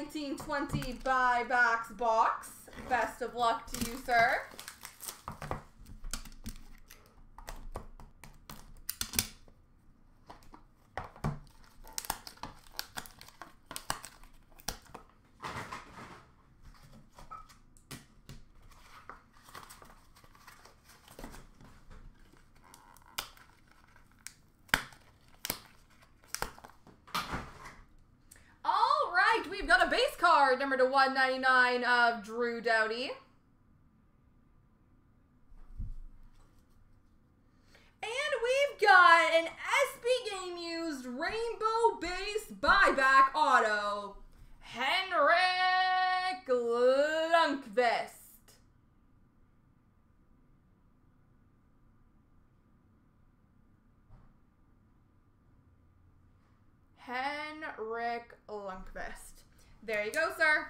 1920 buybacks box. Best of luck to you, sir. All right, we've got a base card, number to 199 of Drew Doughty. And we've got an SP Game Used Rainbow Base Buyback Auto, Henrik Lundqvist. Henrik Lundqvist. There you go, sir.